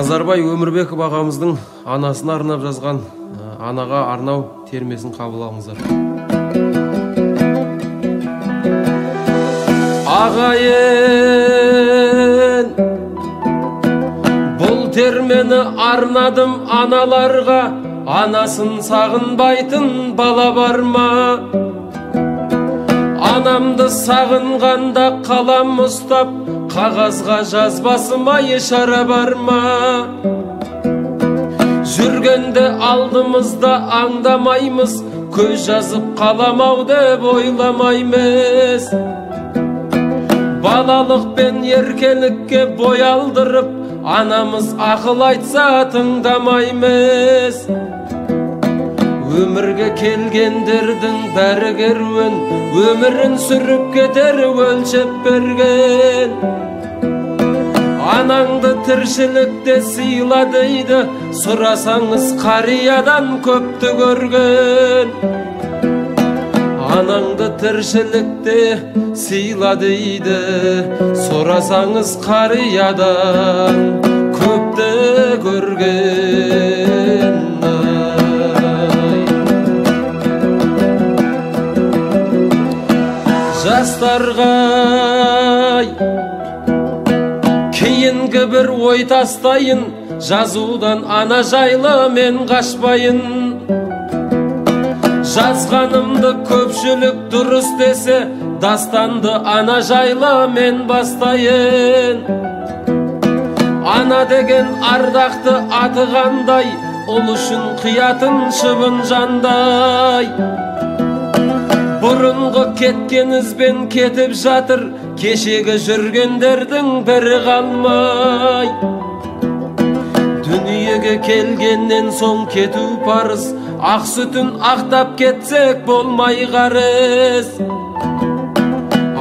базарбай өмірбеков ағамыздың анасына арнап жазған анаға арнау термесін қабыл алыңыздар. Ағайын бұл термені арнадым аналарға. Анасын сағынбайтын бала бар ма анамды сағынғанда қалам ұстап қағазға жазбасыма ешара бар ма жүргенде алдымызда аңдамаймыз көз жазып қаламау деп ойламаймыз. Балалық пен еркелікке бой алдырып анамыз ақыл айтса тыңдамаймыз. Өмірге келгендердің бәрі керуен өмірін сүріп кетер өлшеп берген. Анаңды тіршілікте сыйла дейді сұрасаңыз қариядан көпті көрген. Анаңды тіршілікте сыйла дейді сұрасаңыз қариядан көпті көрген. Жастарға кейінгі бір ой тастайын жазудан ана жайлы мен қашпайын. Жазғанымды көпшілік дұрыс десе дастанды ана жайлы мен бастайын. Ана деген ардақты аты қандай ұл үшін қиятын шыбын жандай. Бұрынғы кеткен ізбен кетіп жатыр. Кешегі жүргендердің бірі қалмай дүниеге келгеннен соң кету парыз. Ақ сүтін ақтап кетсек болмай қарыз.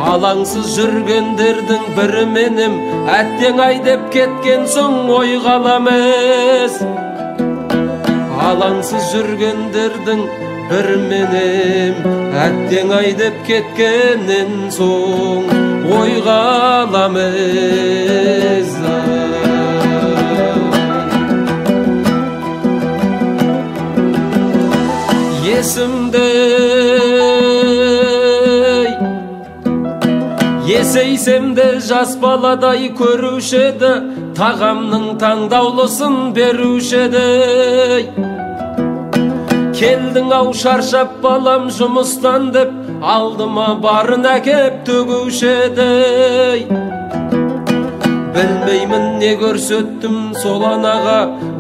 Алаңсыз жүргендердің бірі менем әттең ай деп кеткен соң ой қаламыз. Алаңсыз жүргендердің бір менем әттең ай деп кеткеннен соң ойға аламыз. Есімде есейсем де жас баладай көруші еді тағамның таңдаулысын беруші еді келдің ау шаршап балам жұмыстан деп алдыма барын әкеп төгуші еді білмеймін не көрсеттім сол анаға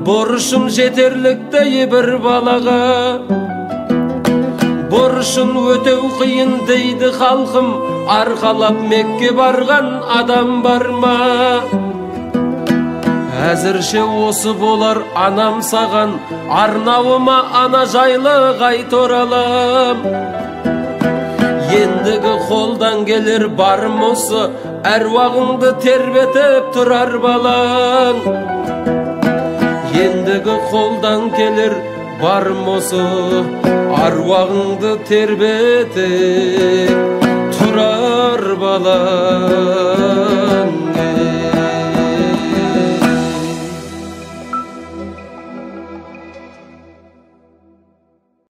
борышым жетерліктей бір балаға борышын өтеу қиын дейді халқым арқалап мекке барған адам бар ма әзірше осы болар анам саған. Арнауыма ана жайлы қайта оралам. Ендігі қолдан келер барым осы. Әруағыңды тербетіп тұрар балаң. Ендігі қолдан келер барым осы. Аруағыңды тербетіп. Тұрар балаң